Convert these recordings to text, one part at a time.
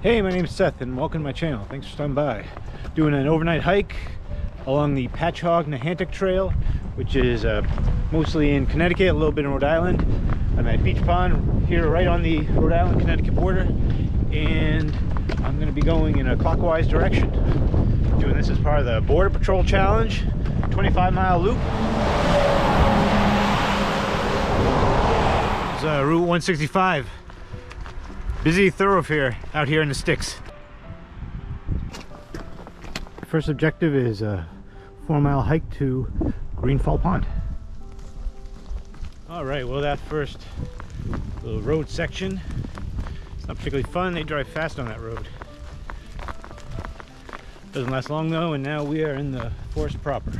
Hey, my name's Seth and welcome to my channel. Thanks for stopping by. Doing an overnight hike along the Pachaug Nehantic Trail, which is uh, mostly in Connecticut, a little bit in Rhode Island. I'm at Beach Pond here right on the Rhode Island Connecticut border and I'm going to be going in a clockwise direction. Doing this as part of the Border Patrol Challenge, 25 mile loop. It's uh, Route 165. Busy thoroughfare out here in the sticks. First objective is a four mile hike to Green Falls Pond. All right, well that first little road section, it's not particularly fun. They drive fast on that road. Doesn't last long though, and now we are in the forest proper.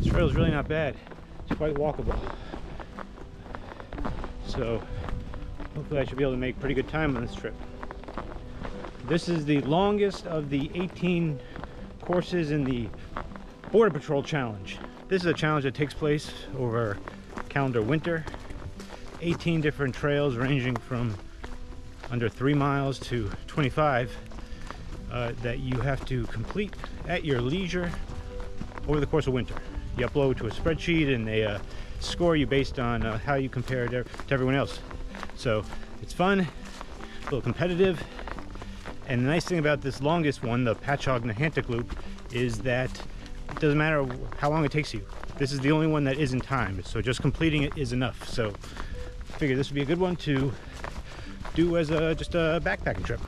This trail is really not bad. It's quite walkable. So hopefully I should be able to make pretty good time on this trip. This is the longest of the 18 courses in the Border Patrol Challenge. This is a challenge that takes place over calendar winter. 18 different trails ranging from under three miles to 25 uh, that you have to complete at your leisure over the course of winter. You upload to a spreadsheet and they uh, score you based on uh, how you compare to, to everyone else. So it's fun, a little competitive, and the nice thing about this longest one, the Pachaug Nehantic Loop, is that it doesn't matter how long it takes you. This is the only one that isn't timed, so just completing it is enough. So I figure this would be a good one to do as a just a backpacking trip.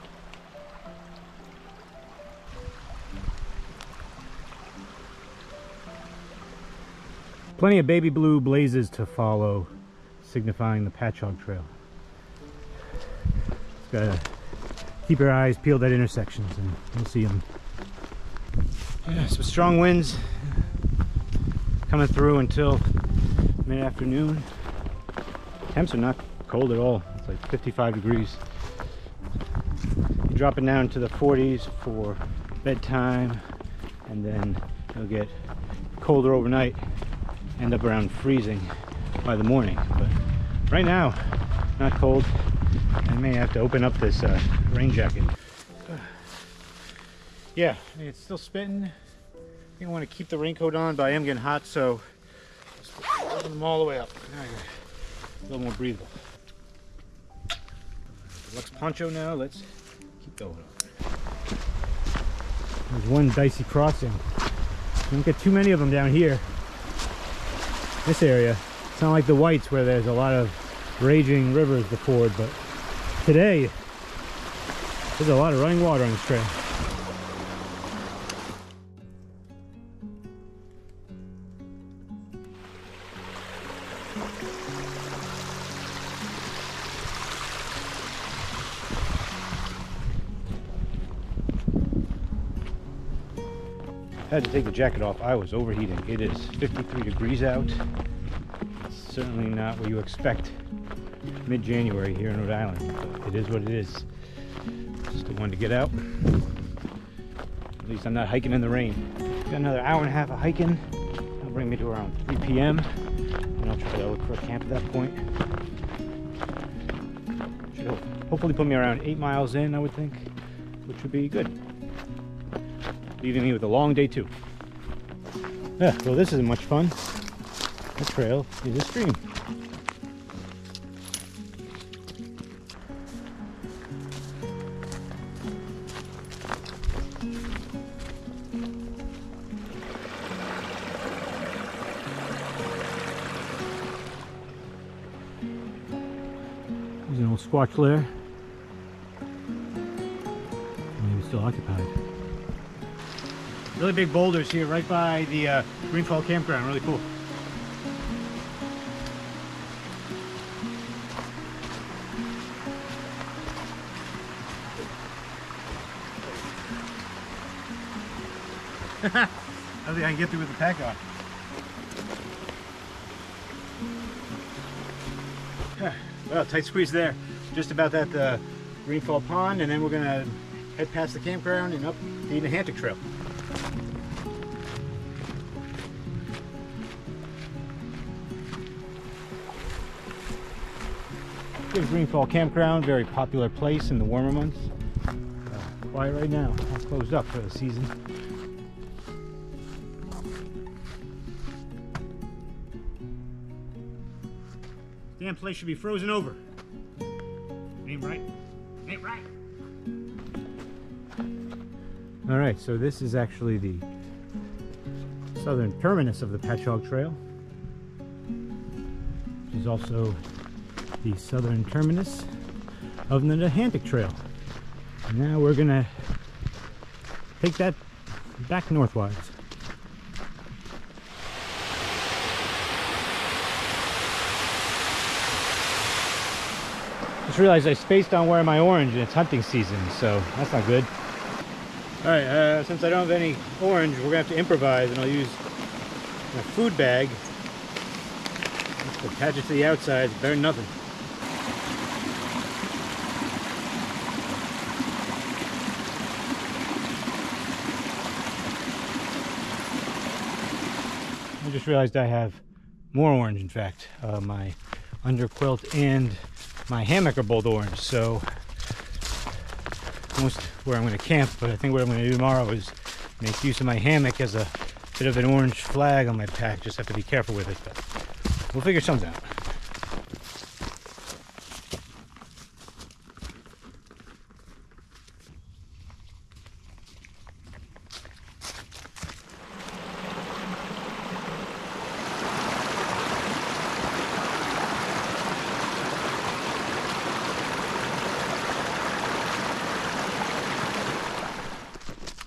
Plenty of baby blue blazes to follow, signifying the Pachaug Trail. Gotta keep your eyes peeled at intersections and you'll see them. Yeah, some strong winds coming through until mid-afternoon. Temps are not cold at all. It's like 55 degrees. Dropping down to the 40s for bedtime and then it'll get colder overnight end up around freezing by the morning but right now not cold I may have to open up this uh, rain jacket. Yeah it's still spitting. I I want to keep the raincoat on but I am getting hot so open them all the way up. A little more breathable Lux poncho now let's keep going. There's one dicey crossing. Don't get too many of them down here. This area. It's not like the whites where there's a lot of raging rivers to ford, but today there's a lot of running water on this trail. had to take the jacket off. I was overheating. It is 53 degrees out. It's certainly not what you expect mid-January here in Rhode Island. It is what it is. Still wanted to get out. At least I'm not hiking in the rain. Got another hour and a half of hiking. That'll bring me to around 3 p.m. And I'll try to look for a camp at that point. Should hopefully put me around eight miles in, I would think, which would be good leaving me with a long day too. Yeah, well this isn't much fun. The trail is a stream. There's an old squatch lair. Maybe still occupied. Really big boulders here right by the uh, Green Falls campground. Really cool. I think I can get through with the pack on. Well, tight squeeze there. Just about that uh, Green Falls Pond, and then we're gonna head past the campground and up the Nehantic Trail. Gibbs Green Falls Campground, very popular place in the warmer months. Uh, quiet right now, all closed up for the season. Damn place should be frozen over. Ain't right. Ain't right. All right, so this is actually the southern terminus of the Pachaug Trail, which is also the southern terminus of the Nehantic Trail. Now we're gonna take that back northwise. Just realized I spaced on where my orange and it's hunting season, so that's not good. All right, uh, since I don't have any orange, we're gonna have to improvise and I'll use my food bag. Just attach it to the outside, it's better than nothing. I just realized I have more orange, in fact. Uh, my underquilt and my hammock are both orange, so almost where I'm going to camp, but I think what I'm going to do tomorrow is make use of my hammock as a bit of an orange flag on my pack. Just have to be careful with it, but we'll figure something out.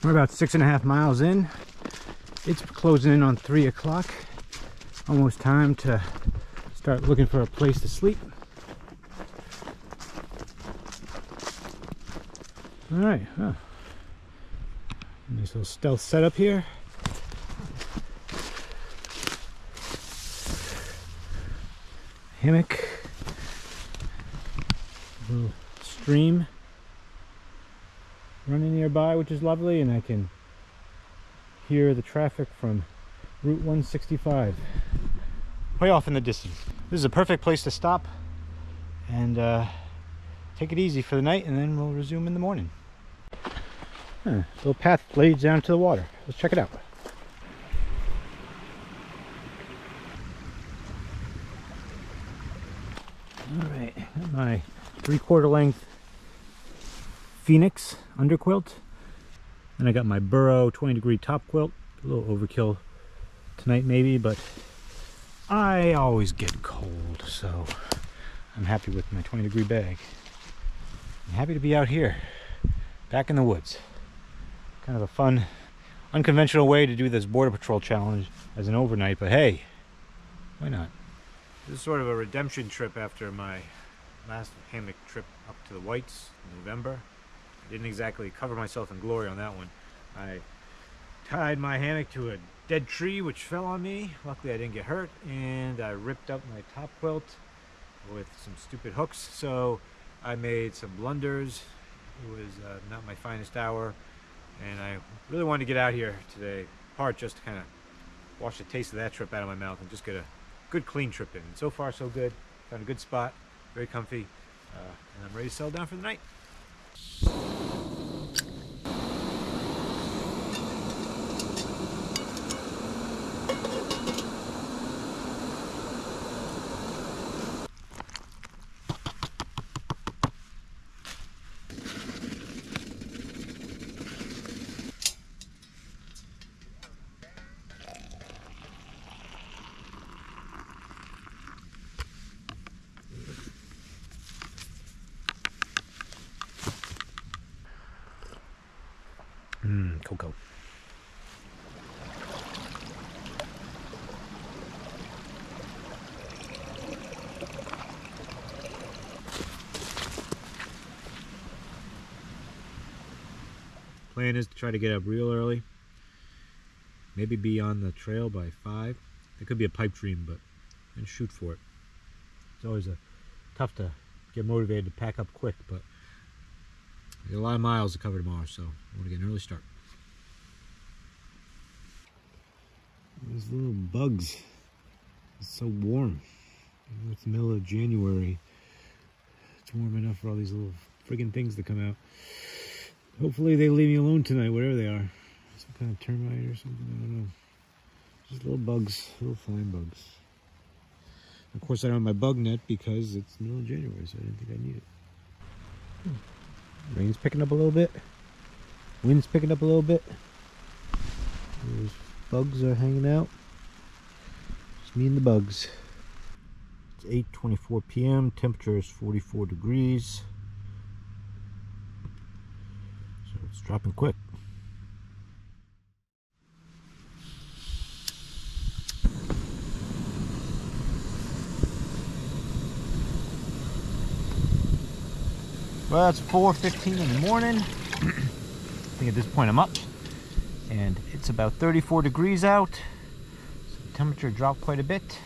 We're about six and a half miles in. It's closing in on three o'clock. Almost time to start looking for a place to sleep. All right, huh. nice little stealth setup here. Hammock, little stream running nearby, which is lovely, and I can hear the traffic from Route 165 way off in the distance. This is a perfect place to stop and uh, take it easy for the night, and then we'll resume in the morning. Huh, little path leads down to the water. Let's check it out. All right, my three-quarter length Phoenix underquilt. And I got my Burrow 20 degree top quilt. A little overkill tonight maybe, but I always get cold, so I'm happy with my 20 degree bag. I'm happy to be out here, back in the woods. Kind of a fun, unconventional way to do this Border Patrol challenge as an overnight, but hey, why not? This is sort of a redemption trip after my last hammock trip up to the Whites in November. Didn't exactly cover myself in glory on that one. I tied my hammock to a dead tree which fell on me. Luckily I didn't get hurt and I ripped up my top quilt with some stupid hooks so I made some blunders. It was uh, not my finest hour and I really wanted to get out here today part just to kind of wash the taste of that trip out of my mouth and just get a good clean trip in. And so far so good. Found a good spot, very comfy, uh, and I'm ready to settle down for the night. Plan is to try to get up real early. Maybe be on the trail by 5. It could be a pipe dream, but and shoot for it. It's always a tough to get motivated to pack up quick, but a lot of miles to cover tomorrow, so I want to get an early start. These little bugs. It's so warm. It's the middle of January. It's warm enough for all these little friggin' things to come out. Hopefully they leave me alone tonight, whatever they are. Some kind of termite or something, I don't know. Just little bugs, little flying bugs. Of course, I don't have my bug net because it's middle of January, so I didn't think I need it. Hmm. Rain's picking up a little bit. Wind's picking up a little bit. There's bugs are hanging out. Just me and the bugs. It's 8.24 p.m. Temperature is 44 degrees. So it's dropping quick. Well, it's 4.15 in the morning. I think at this point I'm up. And it's about 34 degrees out. So the temperature dropped quite a bit.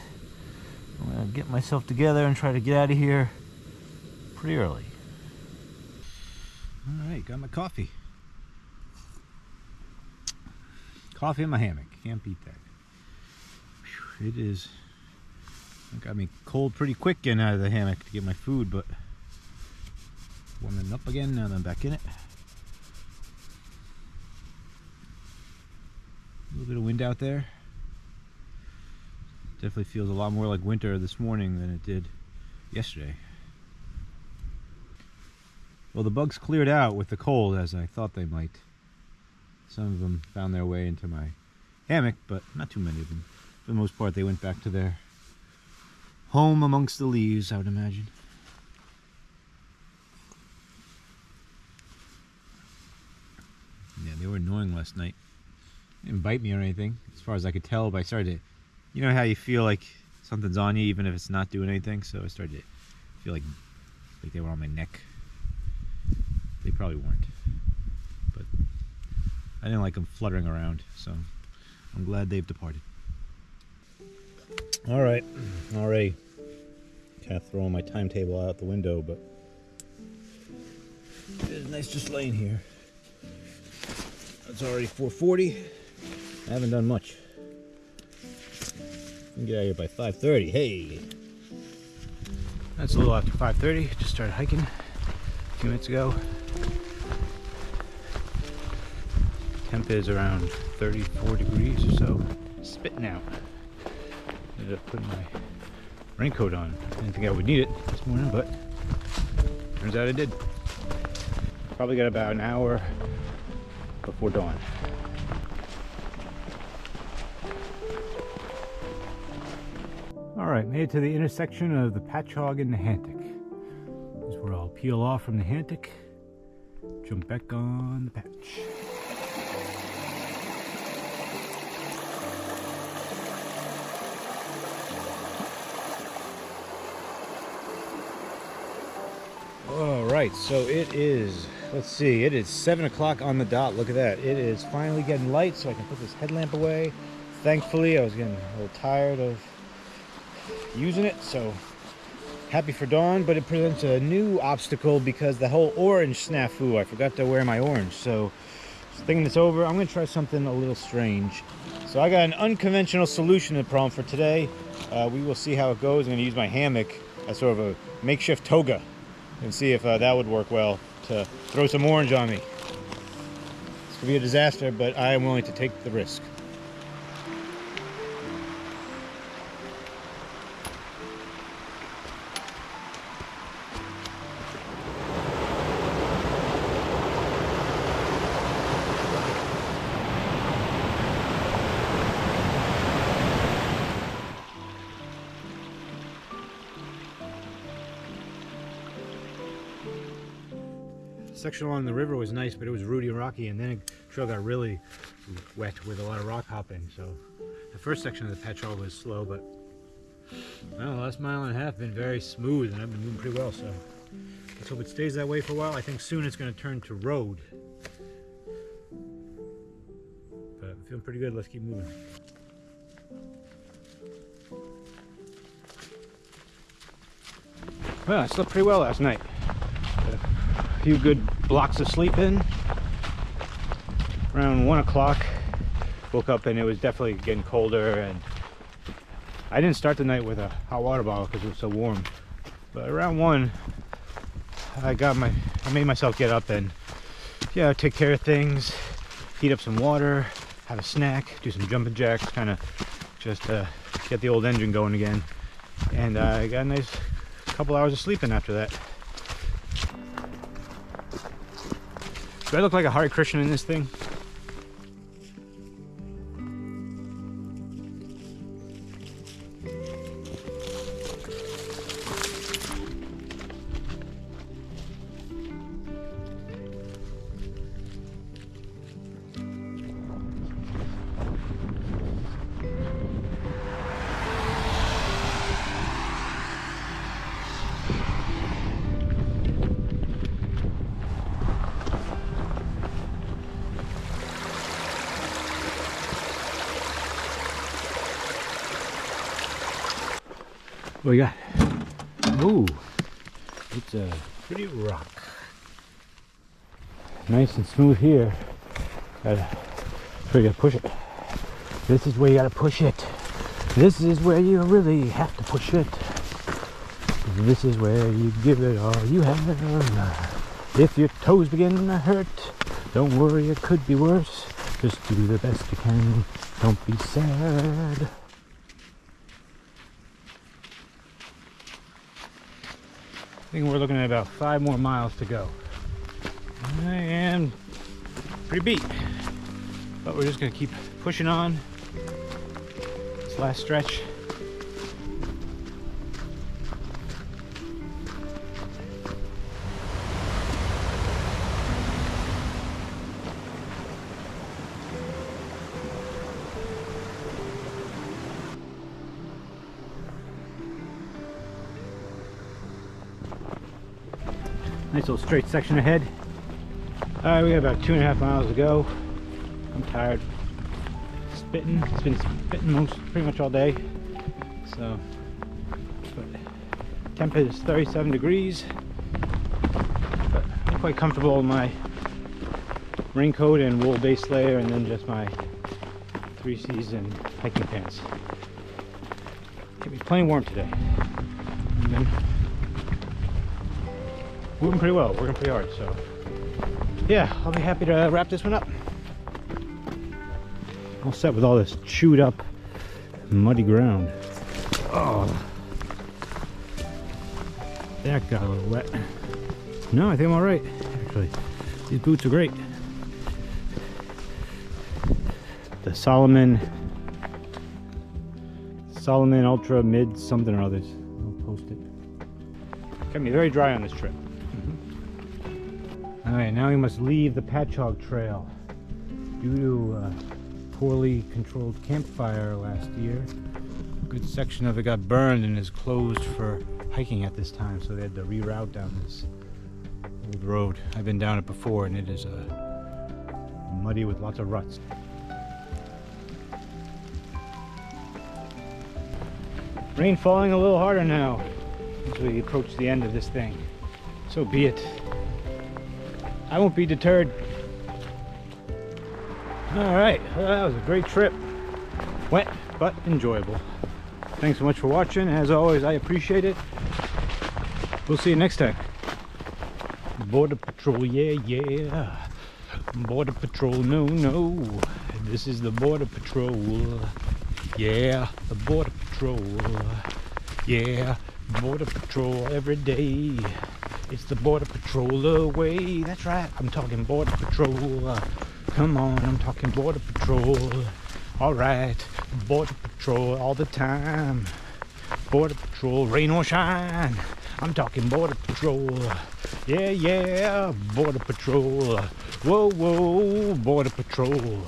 I'm gonna get myself together and try to get out of here pretty early. All right, got my coffee. Coffee in my hammock, can't beat that. It is, it got me cold pretty quick getting out uh, of the hammock to get my food, but warming up again now that I'm back in it. A little bit of wind out there. Definitely feels a lot more like winter this morning than it did yesterday. Well, the bugs cleared out with the cold as I thought they might. Some of them found their way into my hammock, but not too many of them. For the most part, they went back to their home amongst the leaves, I would imagine. Yeah, they were annoying last night. They didn't bite me or anything, as far as I could tell. But I started to, you know how you feel like something's on you, even if it's not doing anything. So I started to feel like like they were on my neck. They probably weren't, I didn't like them fluttering around. So I'm glad they've departed. All right, already kind of throwing my timetable out the window, but it is nice just laying here. It's already 4:40. I haven't done much. I can get out of here by 5:30. Hey, that's a little after 5:30. Just started hiking a few minutes ago. Temp is around 34 degrees or so. Spitting out. Ended up putting my raincoat on. Didn't think I would need it this morning, but turns out I did. Probably got about an hour before dawn. All right, made it to the intersection of the Pachaug and the Hantic. This is where I'll peel off from the Hantic, jump back on the patch. All right, so it is, let's see, it is seven o'clock on the dot. Look at that. It is finally getting light so I can put this headlamp away. Thankfully, I was getting a little tired of using it, so happy for dawn, but it presents a new obstacle because the whole orange snafu, I forgot to wear my orange. So thinking this over, I'm gonna try something a little strange. So I got an unconventional solution to the problem for today. Uh, we will see how it goes. I'm gonna use my hammock as sort of a makeshift toga and see if uh, that would work well to throw some orange on me. This could be a disaster, but I am willing to take the risk. Section along the river was nice, but it was rooty and rocky, and then the trail got really wet with a lot of rock hopping. So the first section of the Pachaug was slow, but well, the last mile and a half been very smooth, and I've been moving pretty well. So let's hope it stays that way for a while. I think soon it's going to turn to road. But I'm feeling pretty good. Let's keep moving. Well, I slept pretty well last night few good blocks of sleep in. Around one o'clock, woke up and it was definitely getting colder and I didn't start the night with a hot water bottle because it was so warm. But around one, I got my, I made myself get up and, yeah, take care of things, heat up some water, have a snack, do some jumping jacks, kind of just uh, get the old engine going again. And uh, I got a nice couple hours of sleeping after that. Do I look like a Hare Krishna in this thing? What we got? Ooh, it's a pretty rock. Nice and smooth here. Gotta, so you gotta push it. This is where you gotta push it. This is where you really have to push it. This is where you give it all you have. If your toes begin to hurt, don't worry, it could be worse. Just do the best you can. Don't be sad. Think we're looking at about five more miles to go. I am pretty beat, but we're just gonna keep pushing on. This last stretch. Nice little straight section ahead. All right, we got about two and a half miles to go. I'm tired. Spitting. It's been spitting most, pretty much all day. So, but temp is 37 degrees. But I'm quite comfortable in my raincoat and wool base layer, and then just my three season hiking pants. Kept me plenty warm today. Moving pretty well, working pretty hard, so yeah, I'll be happy to wrap this one up. All set with all this chewed up muddy ground. Oh, that got a little wet. No, I think I'm all right, actually. These boots are great. The Salomon, Salomon Ultra Mid something or others. I'll post it. Got me very dry on this trip. All right, now we must leave the Pachaug Trail due to uh, poorly controlled campfire last year. A good section of it got burned and is closed for hiking at this time, so they had to reroute down this old road. I've been down it before, and it is uh, muddy with lots of ruts. Rain falling a little harder now as we approach the end of this thing. So be it. I won't be deterred. All right, well, that was a great trip. Wet, but enjoyable. Thanks so much for watching. As always, I appreciate it. We'll see you next time. Border Patrol, yeah, yeah. Border Patrol, no, no. This is the Border Patrol. Yeah, the Border Patrol. Yeah, Border Patrol every day. It's the Border Patrol away. That's right. I'm talking Border Patrol. Come on, I'm talking Border Patrol. All right, Border Patrol all the time. Border Patrol, rain or shine. I'm talking Border Patrol. Yeah, yeah, Border Patrol. Whoa, whoa, Border Patrol.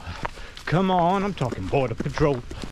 Come on, I'm talking Border Patrol.